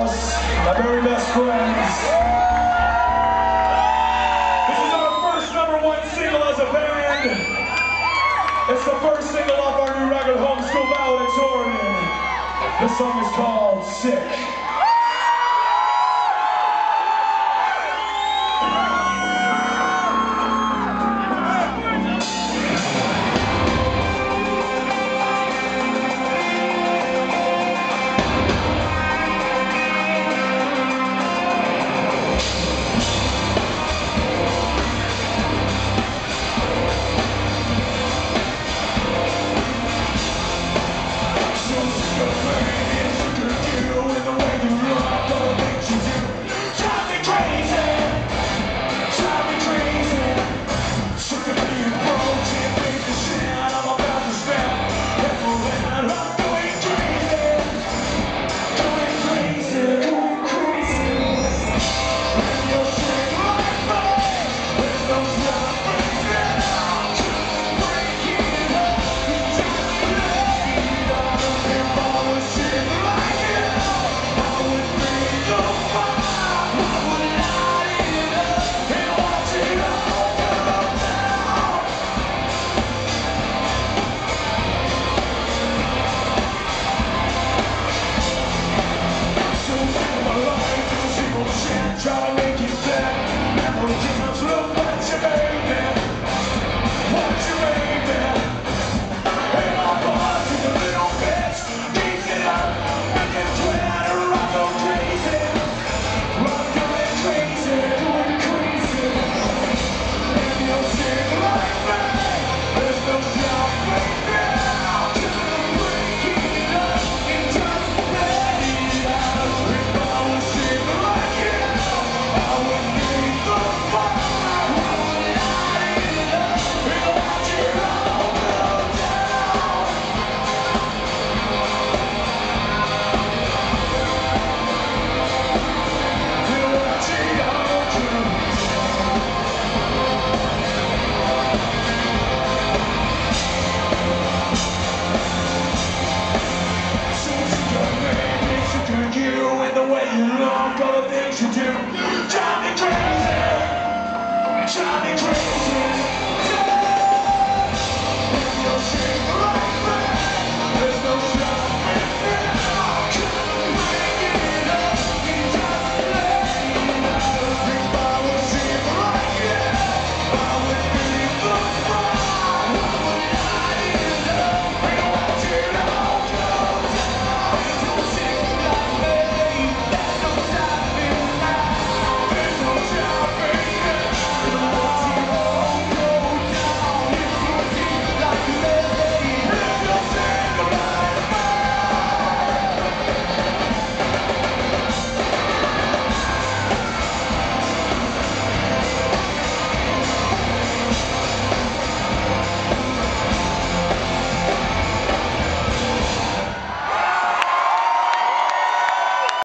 house, my very best friends. This is our first number one single as a band. It's the first single off our new record, Homeschool Valedictorian. This song is called Sick. Things you do drive me crazy, drive me crazy.